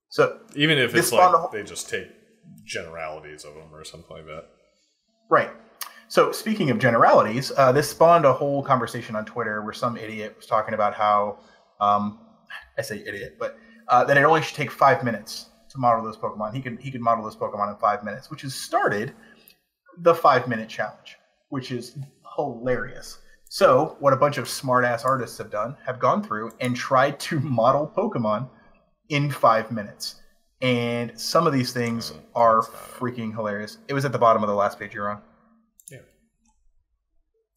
So even if it's like whole- they just take generalities of them or something like that. right. So speaking of generalities, uh, this spawned a whole conversation on Twitter where some idiot was talking about how um, I say idiot, but uh, that it only should take five minutes to model those Pokemon. He could he could model those Pokemon in five minutes, which has started the five minute challenge, which is hilarious. So what a bunch of smart ass artists have done have gone through and tried to model Pokemon in five minutes. And some of these things Oh, are that's not it. freaking hilarious. It was at the bottom of the last page you're on.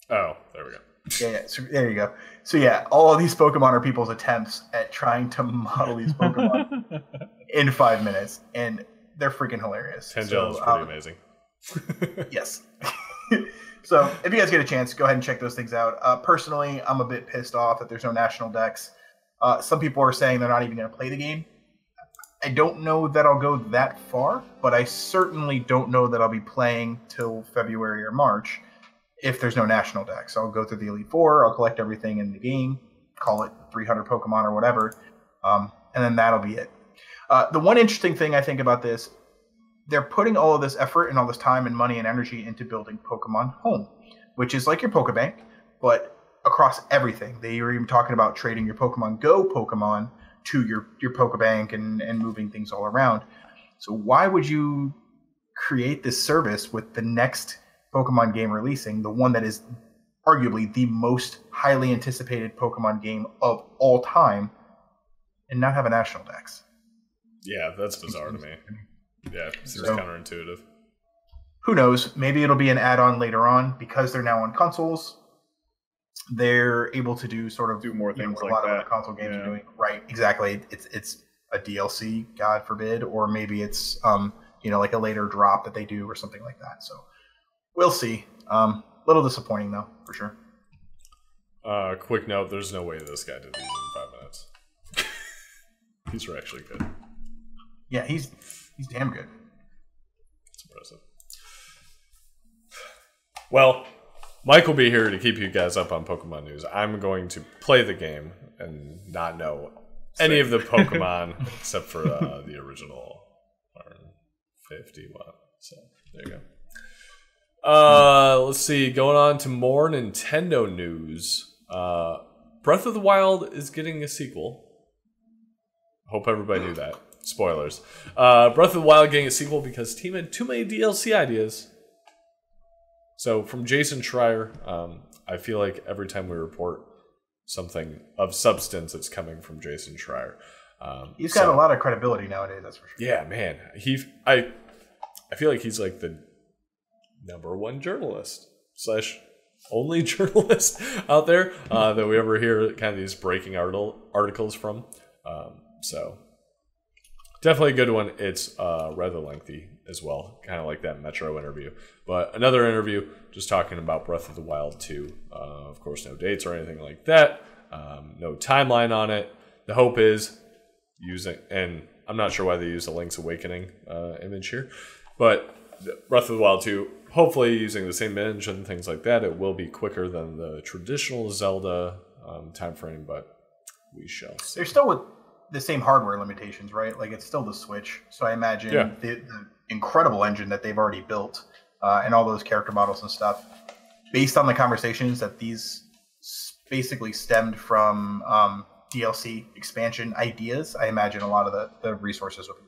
Oh, there we go. Yeah, yeah. So there you go. So yeah, all of these Pokemon are people's attempts at trying to model these Pokemon in five minutes, and they're freaking hilarious. Tangela So, is pretty um, amazing. Yes. so if you guys get a chance, go ahead and check those things out. Uh, personally, I'm a bit pissed off that there's no national dex. Uh, some people are saying they're not even going to play the game. I don't know that I'll go that far, but I certainly don't know that I'll be playing till February or March if there's no national dex. I'll go through the Elite Four, I'll collect everything in the game, call it 300 Pokemon or whatever, um, and then that'll be it. Uh, the one interesting thing I think about this they're putting all of this effort and all this time and money and energy into building Pokemon Home, which is like your Pokebank, but across everything. They are even talking about trading your Pokemon Go Pokemon to your your Pokebank and and moving things all around. So why would you create this service with the next Pokemon game releasing, the one that is arguably the most highly anticipated Pokemon game of all time, and not have a national dex? Yeah, that's bizarre to me. Yeah, seems So- counterintuitive. who knows? Maybe it'll be an add-on later on because they're now on consoles. They're able to do sort of Do more know, things what like a lot of that. other console games Yeah. are doing. Right? Exactly. It's it's a DLC, God forbid, or maybe it's um you know like a later drop that they do or something like that. So we'll see. Um, little disappointing though, for sure. Uh, quick note: There's no way this guy did these in five minutes. These are actually good. Yeah, he's he's damn good. It's impressive. Well, Mike will be here to keep you guys up on Pokemon news. I'm going to play the game and not know any of the Pokemon except for uh, the original 151. So there you go. Uh, let's see. Going on to more Nintendo news. Uh, Breath of the Wild is getting a sequel. Hope everybody knew that. Spoilers. Uh, Breath of the Wild getting a sequel because Team had too many DLC ideas. So from Jason Schreier, um, I feel like every time we report something of substance, it's coming from Jason Schreier. Um, He's got a lot of credibility nowadays. That's for sure. yeah, man. He, I, I feel like he's like the number one journalist slash only journalist out there uh, that we ever hear kind of these breaking article, articles from. Um, so definitely a good one. It's uh, rather lengthy as well, kind of like that Metro interview. But another interview just talking about Breath of the Wild 2. Uh, of course, no dates or anything like that. Um, no timeline on it. The hope is using, and I'm not sure why they use the Link's Awakening uh, image here, but Breath of the Wild 2, hopefully using the same engine, and things like that, it will be quicker than the traditional Zelda um, time frame, but we shall see. They're still with the same hardware limitations, right? Like it's still the Switch. So I imagine Yeah. the, the incredible engine that they've already built uh, and all those character models and stuff, based on the conversations that these basically stemmed from um, DLC expansion ideas, I imagine a lot of the, the resources will be.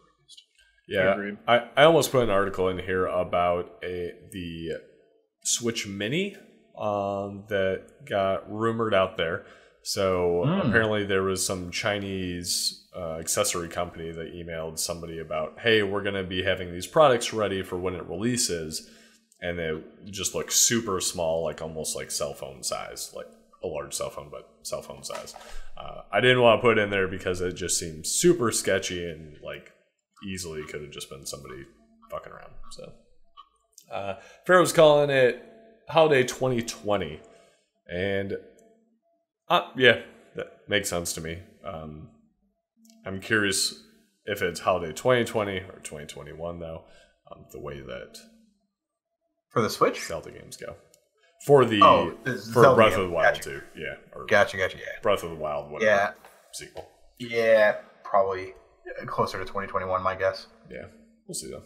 Yeah, Agreed. I, I almost put an article in here about a the Switch Mini um, that got rumored out there. So Hmm. apparently there was some Chinese uh, accessory company that emailed somebody about, hey, we're going to be having these products ready for when it releases. And they just look super small, like almost like cell phone size, like a large cell phone, but cell phone size. Uh, I didn't want to put it in there because it just seems super sketchy and like easily could have just been somebody fucking around. So, uh, Pharaoh's calling it Holiday 2020. And uh, yeah, that makes sense to me. Um, I'm curious if it's holiday 2020 or 2021, though, um, the way that For the Switch? Zelda games go. For the Oh, for Zelda Breath game. of the Wild Gotcha. too, yeah, or Gotcha, gotcha, yeah. Breath of the Wild, whatever Yeah. sequel. Yeah, probably closer to 2021, my guess. Yeah, we'll see though.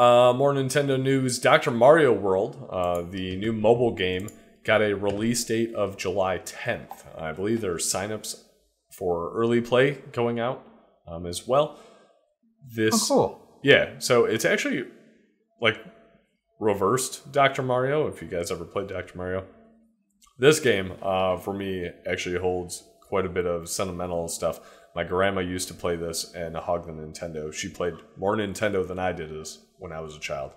Uh, more Nintendo news. Dr. Mario World, uh, the new mobile game, got a release date of July 10th. I believe there are signups for early play going out um, as well. This, Oh, cool. yeah. So it's actually like reversed Dr. Mario. If you guys ever played Dr. Mario, this game uh, for me actually holds quite a bit of sentimental stuff. My grandma used to play this and hog the Nintendo. She played more Nintendo than I did this when I was a child.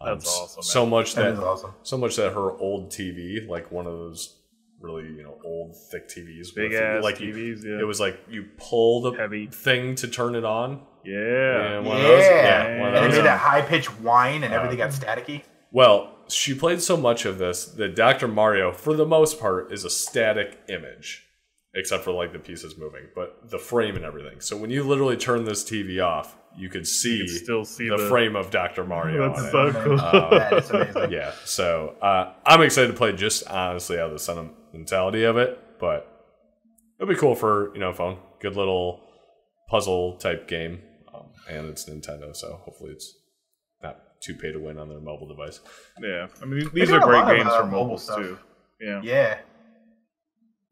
Um, That's awesome, So much That that is awesome. so much that her old TV, like one of those really you know old thick TVs, Big ass like you- TVs, yeah. It was like you pull the Heavy. thing to turn it on. Yeah. And one yeah. of those, yeah, one of and it those. made that high pitched whine and everything Uh, got staticky. Well, she played so much of this that Dr. Mario, for the most part, is a static image, except for like the pieces moving, but the frame and everything. So when you literally turn this TV off, you could see, You can still see the, the- frame of Dr. Mario. That's on it. so cool. that is amazing. yeah, so uh, I'm excited to play just honestly out of the sentimentality of it, but it'll be cool for you know phone. Good little puzzle type game, um, and it's Nintendo, so hopefully it's not too pay to win on their mobile device. yeah. I mean, these are great lot of, games uh, for mobiles stuff. too. Yeah. Yeah.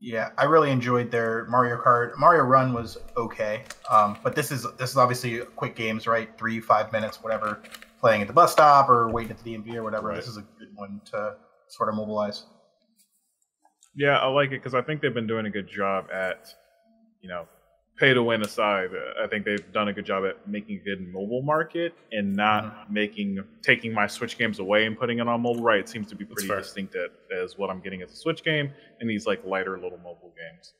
Yeah, I really enjoyed their Mario Kart. Mario Run was okay, um, but this is this is obviously quick games, right? Three, five minutes, whatever. Playing at the bus stop or waiting at the DMV or whatever. Right. This is a good one to sort of mobilize. Yeah, I like it because I think they've been doing a good job at, you know, pay to win aside. uh, I think they've done a good job at making a good mobile market and not Mm-hmm. making taking my Switch games away and putting it on mobile. Right, it seems to be pretty distinct at, as what I'm getting as a Switch game and these like lighter little mobile games.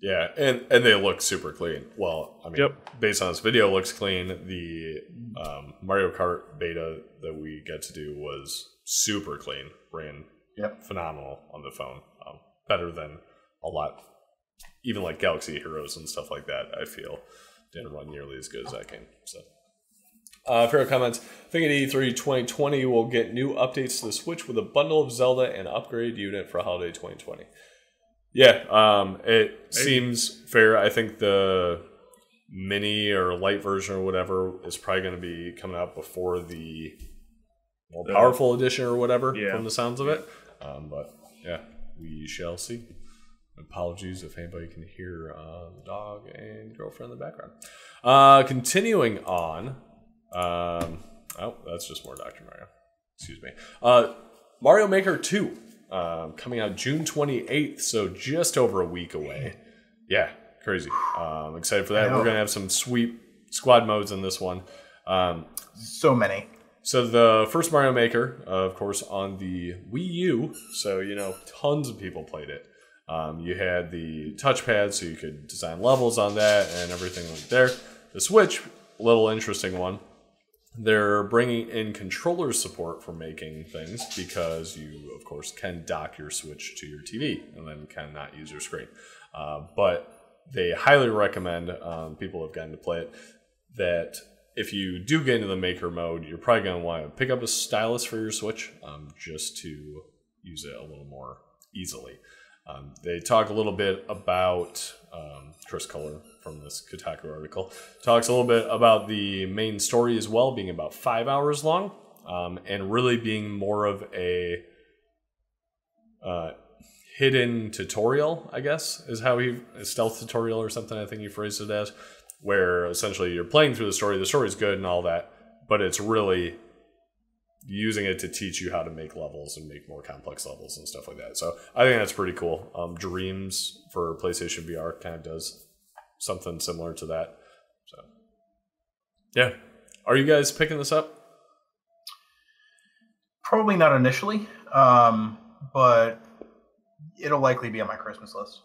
Yeah, and and they look super clean. Well, I mean, Yep. based on this video, looks clean. The um, Mario Kart beta that we get to do was super clean. Ran Yep. phenomenal on the phone. Um, better than a lot, even like Galaxy Heroes and stuff like that. I feel didn't run nearly as good as that game. So. Uh, fair comments. I think at E3 2020 we'll get new updates to the Switch with a bundle of Zelda and upgrade unit for holiday 2020. Yeah, um, it seems fair. I think the mini or light version or whatever is probably going to be coming out before the more powerful edition or whatever Yeah. from the sounds of it. Um, but yeah, we shall see. Apologies if anybody can hear uh, the dog and girlfriend in the background. Uh, continuing on. Um, oh, that's just more Dr. Mario. Excuse me. Uh, Mario Maker 2 um, coming out June 28th, so just over a week away. Yeah, crazy. Um, excited for that. We're going to have some sweet squad modes in this one. Um, So many. so the first Mario Maker, uh, of course, on the Wii U. So you know, tons of people played it. Um, you had the touchpad, so you could design levels on that and everything like there. The Switch, little interesting one. They're bringing in controller support for making things because you, of course, can dock your Switch to your TV and then cannot use your screen. Uh, but they highly recommend um, people have gotten to play it that if you do get into the maker mode, you're probably going to want to pick up a stylus for your Switch um, just to use it a little more easily. Um, they talk a little bit about um, Chris Kohler from this Kotaku article talks a little bit about the main story as well, being about five hours long, um, and really being more of a uh, hidden tutorial, I guess, is how he a stealth tutorial or something. I think he phrased it as, where essentially you're playing through the story. The story's good and all that, but it's really using it to teach you how to make levels and make more complex levels and stuff like that. So I think that's pretty cool. Um, Dreams for PlayStation VR kind of does something similar to that. So yeah, are you guys picking this up? Probably not initially, um, but it'll likely be on my Christmas list.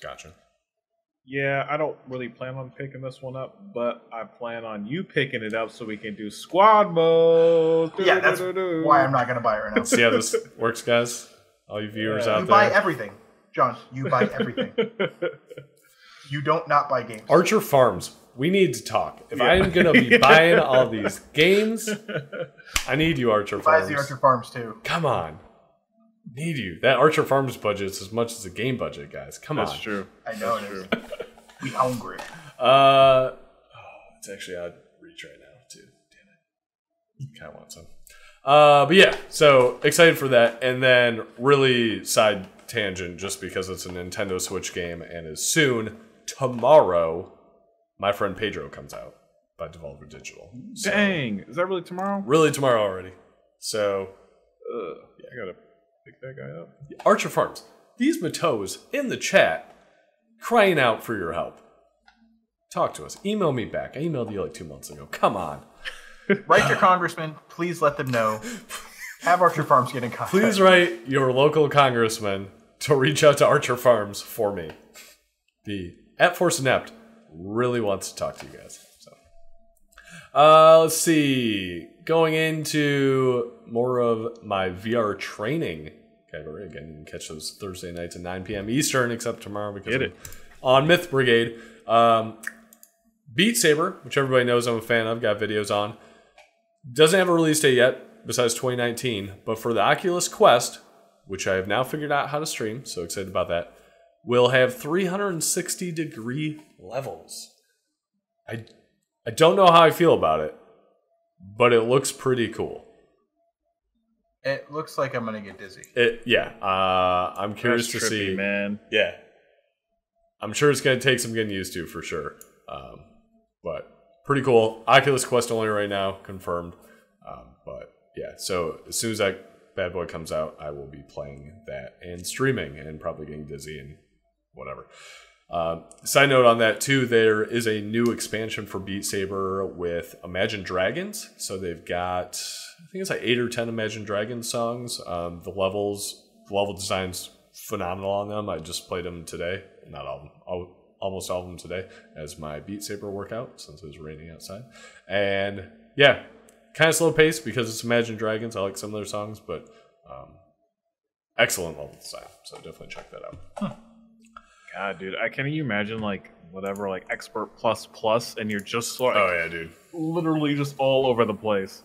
Gotcha. Yeah, I don't really plan on picking this one up, but I plan on you picking it up so we can do squad mode. Yeah, that's why I'm not going to buy it right now. See how this works, guys. All you viewers Yeah. out You there. buy everything, Jon. You buy everything. you don't not buy games. Archer Farms. We need to talk. If Yeah. I'm gonna be buying all these games, I need you, Archer buys Farms. the Archer Farms too. Come on, need you. That Archer Farms budget is as much as the game budget, guys. Come That's on. true. I know That's it is. true. We hungry. Uh, oh, it's actually out of reach right now too. Damn it. Kind of want some. Uh, but yeah, so excited for that, and then really side tangent just because it's a Nintendo Switch game and is soon tomorrow. My friend Pedro comes out by Devolver Digital. So, Dang, is that really tomorrow? really tomorrow already. So Ugh, yeah, I gotta pick that guy up. Archer Farms, these Mateos in the chat crying out for your help. Talk to us. Email me back. I emailed you like two months ago. Come on. Write your congressman. Please let them know. Have Archer Farms get in contact. Please write your local congressman to reach out to Archer Farms for me. The at Force Inept really wants to talk to you guys. Uh, let's see. Going into more of my VR training category again. You can catch those Thursday nights at 9 p.m. Eastern, except tomorrow because Get I'm it. on Myth Brigade. Um, Beat Saber, which everybody knows I'm a fan of, got videos on. Doesn't have a release date yet, besides 2019. But for the Oculus Quest, which I have now figured out how to stream, so excited about that, will have 360 degree levels. I, I don't know how I feel about it, but it looks pretty cool. It looks like I'm gonna get dizzy. It, yeah, uh, I'm curious That's to trippy, see. man. Yeah, I'm sure it's going to take some getting used to for sure. Um, but pretty cool. Oculus Quest only right now, confirmed. Um, but yeah, so as soon as that bad boy comes out, I will be playing that and streaming and probably getting dizzy and whatever. Um, side note on that too, there is a new expansion for Beat Saber with Imagine Dragons. So they've got, I think it's like eight or ten Imagine Dragons songs. Um, the levels, the level design's phenomenal on them. I just played them today, not all of them, al- almost all of them today as my Beat Saber workout since it was raining outside. And yeah, kind of slow pace because it's Imagine Dragons. I like some of their songs, but um, excellent level design. So definitely check that out. God, dude, I can you imagine like whatever, like expert plus plus, and you're just like Oh yeah, dude. literally just all over the place.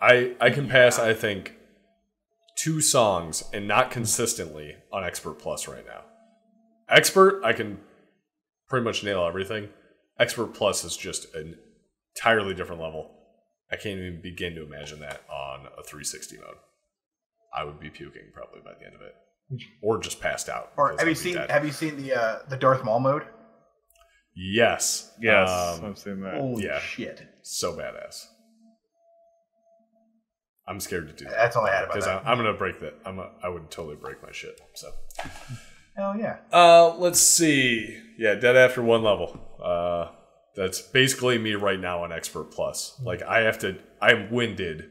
I I can pass I think two songs and not consistently on Expert Plus right now. Expert I can pretty much nail everything. Expert Plus is just an entirely different level. I can't even begin to imagine that on a 360 mode. I would be puking probably by the end of it, or just passed out. Or have you seen dead. have you seen the uh, the Darth Maul mode? Yes. Yes, Um, I've seen that. Holy yeah. shit! so badass. I'm scared to do that. That's all I had about because that. I'm gonna break that. I'm a, I would totally break my shit. So, Hell yeah! uh, let's see. Yeah, dead after one level. Uh, that's basically me right now on expert plus. Like I have to, I'm winded,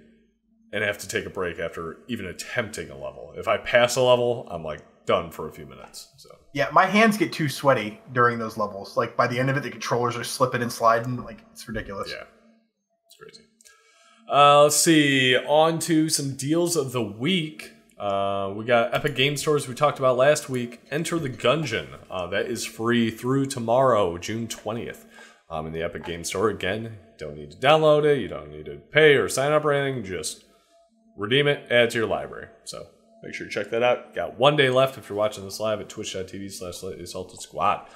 and have to take a break after even attempting a level. If I pass a level, I'm like done for a few minutes. So Yeah, my hands get too sweaty during those levels. Like by the end of it, the controllers are slipping and sliding. Like it's ridiculous. yeah, it's crazy. Uh, let's see. On to some deals of the week. Uh, we got Epic Game Stores we talked about last week. Enter the Gungeon. Uh, that is free through tomorrow, June 20th. Um, in the Epic Game Store. Again, don't need to download it. You don't need to pay or sign up or anything. Just redeem it, add to your library. So make sure you check that out. Got one day left if you're watching this live at twitch.tv slash Slightly salted squad.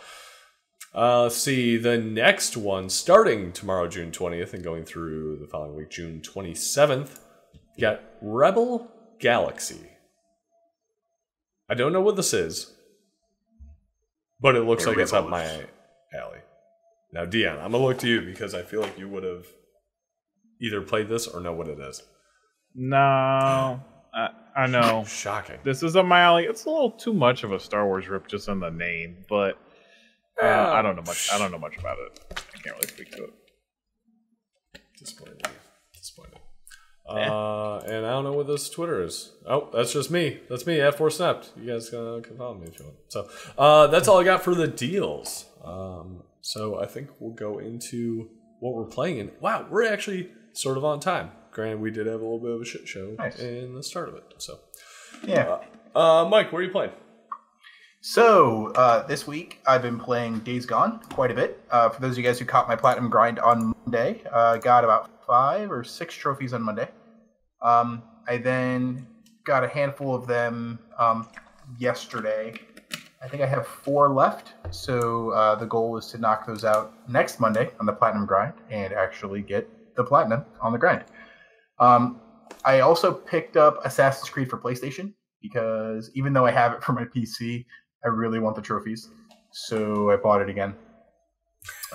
Uh, let's see, the next one starting tomorrow, June 20th, and going through the following week, June 27th, got Rebel Galaxy. I don't know what this is, but it looks like it's up my alley. Now, Deion, I'm gonna look to you because I feel like you would have either played this or know what it is. No, I, I know. Shocking. This is a my alley. It's a little too much of a Star Wars rip just in the name, but uh, I don't know much. I don't know much about it. I can't really speak to it. Disappointed. Disappointed. Uh, and I don't know what this Twitter is. Oh, that's just me. That's me at Force Inept. You guys uh, can follow me if you want. So uh, that's all I got for the deals. Um, so I think we'll go into what we're playing. And wow, we're actually sort of on time. Granted, we did have a little bit of a shit show Nice. in the start of it. So, Yeah. uh, Mike, where are you playing? So uh, this week I've been playing Days Gone quite a bit. Uh, for those of you guys who caught my platinum grind on Monday, uh, got about five or six trophies on Monday. Um, I then got a handful of them um, yesterday. I think I have four left. So uh, the goal is to knock those out next Monday on the platinum grind and actually get the platinum on the grind. Um, I also picked up Assassin's Creed for PlayStation because even though I have it for my PC, I really want the trophies. So I bought it again.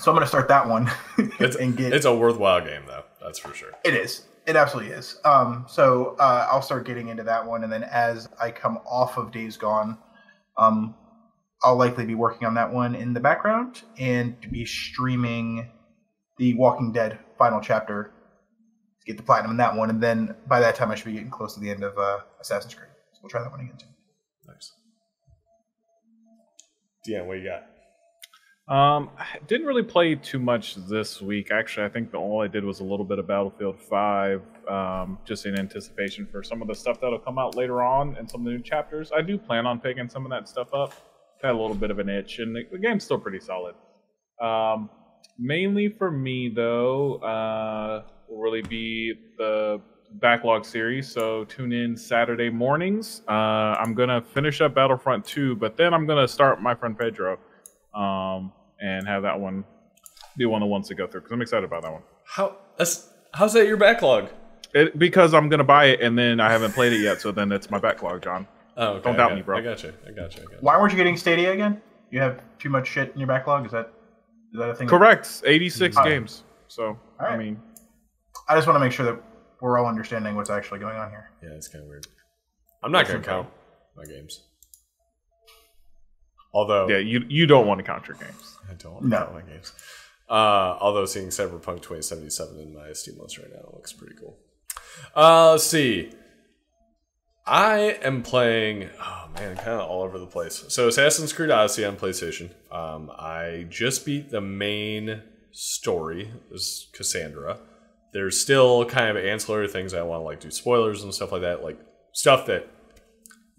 So I'm going to start that one It's, and get it's a worthwhile game, though. That's for sure. it is. It absolutely is. Um, so uh, I'll start getting into that one, and then as I come off of Days Gone, um, I'll likely be working on that one in the background and be streaming the Walking Dead final chapter get the platinum in that one, and then by that time I should be getting close to the end of uh, Assassin's Creed. So we'll try that one again too. Nice. Deion, what you got? Um, I didn't really play too much this week. Actually, I think the all I did was a little bit of Battlefield Five, um, just in anticipation for some of the stuff that'll come out later on and some of the new chapters. I do plan on picking some of that stuff up. Had a little bit of an itch, and the, the game's still pretty solid. Um, mainly for me though, uh, will really be the backlog series. So tune in Saturday mornings. Uh, I'm gonna finish up Battlefront 2, but then I'm gonna start my friend Pedro, um, and have that one be one of the ones to go through because I'm excited about that one. How that's how's that your backlog? It, because I'm gonna buy it and then I haven't played it yet, so then it's my backlog, Jon. Oh, okay, Don't doubt got- me, bro. I got you. I got you. I got you. Why weren't you getting Stadia again? You have too much shit in your backlog. Is that is that a thing? Correct, 86 Mm. games. So I mean, I just want to make sure that we're all understanding what's actually going on here. Yeah, it's kind of weird. I'm not gonna count my games. Although yeah, you you don't want to count your games. I don't want to No. count my games. Uh, although seeing Cyberpunk 2077 in my Steam list right now looks pretty cool. Uh, let's see. I am playing. Oh man, kind of all over the place. So Assassin's Creed Odyssey on PlayStation. Um, I just beat the main story. Is Cassandra. There's still kind of ancillary things I want to like do spoilers and stuff like that, like stuff that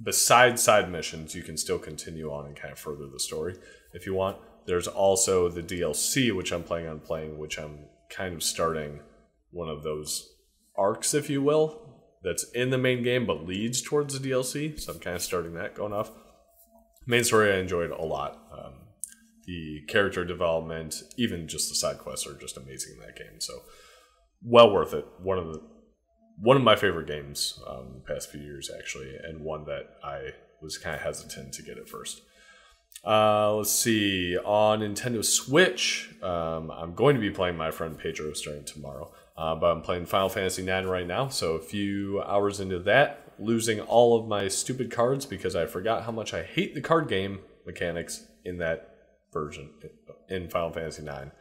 besides side missions, you can still continue on and kind of further the story if you want. There's also the DLC, which I'm planning on playing, which I'm kind of starting one of those arcs, if you will, that's in the main game but leads towards the DLC. So I'm kind of starting that going off. Main story I enjoyed a lot. Um, the character development, even just the side quests, are just amazing in that game. So well worth it. One of the one of my favorite games um, the past few years, actually, and one that I was kind of hesitant to get at first. Uh, let's see. On Nintendo Switch, um, I'm going to be playing my friend Pedro starting tomorrow, uh, but I'm playing Final Fantasy IX right now. So a few hours into that, losing all of my stupid cards because I forgot how much I hate the card game mechanics in that version in Final Fantasy IX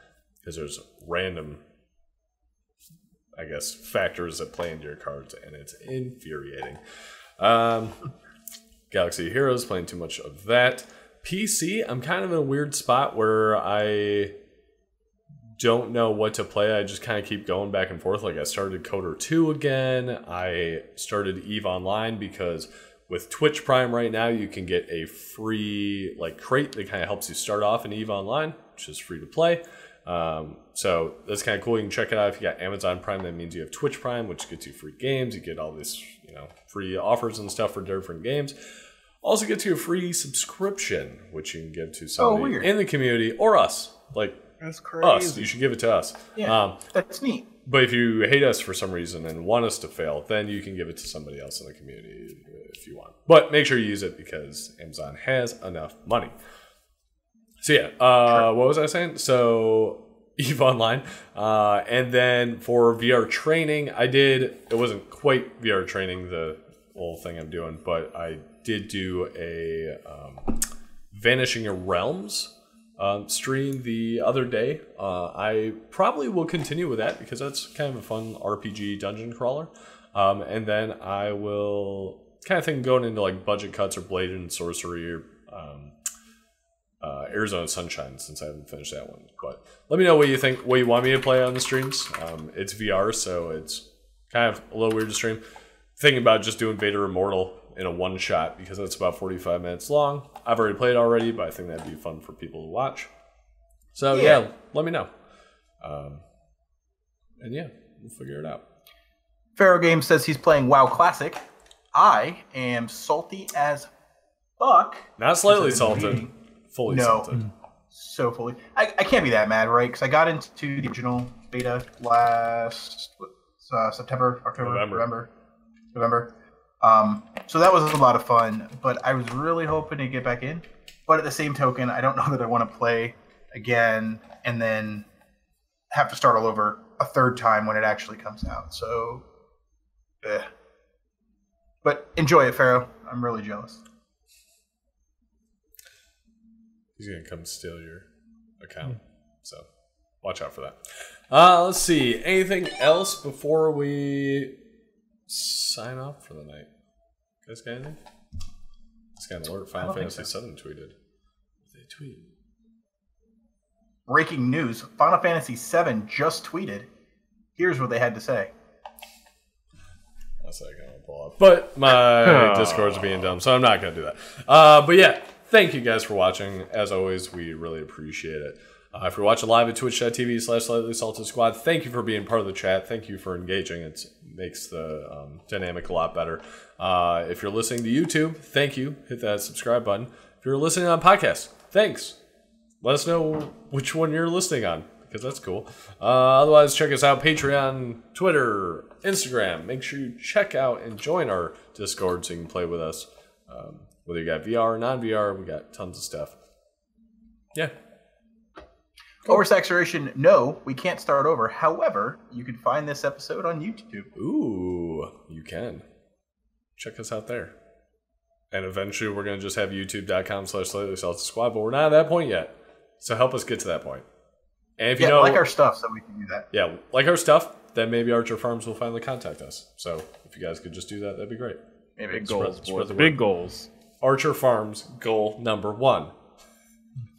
because there's random I guess, factors that play into your cards, and it's infuriating. Um, Galaxy Heroes, playing too much of that. PC, I'm kind of in a weird spot where I don't know what to play. I just kind of keep going back and forth. Like I started Coder 2 again. I started Eve Online because with Twitch Prime right now, you can get a free like crate that kind of helps you start off in Eve Online, which is free to play. Um, so that's kind of cool. You can check it out if you got Amazon Prime. That means you have Twitch Prime, which gets you free games. You get all this, you know, free offers and stuff for different games. Also get you a free subscription, which you can give to somebody weird. in the community or us, like That's us. You should give it to us. Yeah, Um, that's neat. but if you hate us for some reason and want us to fail, then you can give it to somebody else in the community if you want. But make sure you use it because Amazon has enough money. So yeah, uh, what was I saying? So Eve Online. Uh, and then for VR training, I did, it wasn't quite VR training, the whole thing I'm doing, but I did do a um, Vanishing Realms um, stream the other day. Uh, I probably will continue with that because that's kind of a fun RPG dungeon crawler. Um, and then I will kind of think going into like budget cuts or blade and sorcery or um, uh, Arizona Sunshine since I haven't finished that one. But let me know what you think, what you want me to play on the streams. Um, it's VR, so it's kind of a little weird to stream. Thinking about just doing Vader Immortal in a one shot because that's about 45 minutes long. I've already played already, but I think that'd be fun for people to watch. So yeah, Yeah. let me know. Um, and yeah, we'll figure it out. Pharaoh Games says he's playing WoW Classic. I am salty as fuck. Not slightly salted. Fully No. salted. So fully. I, I can't be that mad, right? Because I got into the original beta last uh, September, October, November. November, November. Um, so that was a lot of fun, but I was really hoping to get back in. But at the same token, I don't know that I want to play again and then have to start all over a third time when it actually comes out. So, eh. but enjoy it, Pharaoh. I'm really jealous. He's gonna come steal your account. So watch out for that. Uh, let's see. Anything else before we sign off for the night? You guys got anything? This got an alert. Final don't think Fantasy VII tweeted. They tweet. Breaking news Final Fantasy VII just tweeted. Here's what they had to say. One second, I'll pull up. But my Discord's being dumb, so I'm not going to do that. Uh, but yeah, thank you guys for watching. As always, we really appreciate it. Uh, if you're watching live at twitch.tv slash slightly salted squad, thank you for being part of the chat. Thank you for engaging. It makes the um, dynamic a lot better. Uh, if you're listening to YouTube, thank you. Hit that subscribe button. If you're listening on podcast, thanks. Let us know which one you're listening on because that's cool. Uh, otherwise, check us out Patreon, Twitter, Instagram. Make sure you check out and join our Discord so you can play with us. Um, whether you got VR or non VR, we got tons of stuff. Yeah. Oversaturation, no, we can't start over. However, you can find this episode on YouTube. Ooh, you can. Check us out there. And eventually we're going to just have youtube.com slash slightly salted squad, but we're not at that point yet. So help us get to that point. And if you know, like our stuff, so we can do that. yeah, like our stuff, then maybe Archer Farms will finally contact us. So if you guys could just do that, that'd be great. Maybe Big Spread- goals, spread boys. the Big goals. Archer Farms goal number one.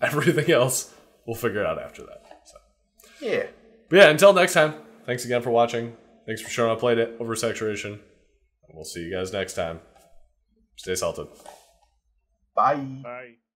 Everything else, we'll figure it out after that. So. Yeah. But yeah, until next time, thanks again for watching. Thanks for showing up late at Oversaturation. And we'll see you guys next time. Stay salted. Bye. Bye.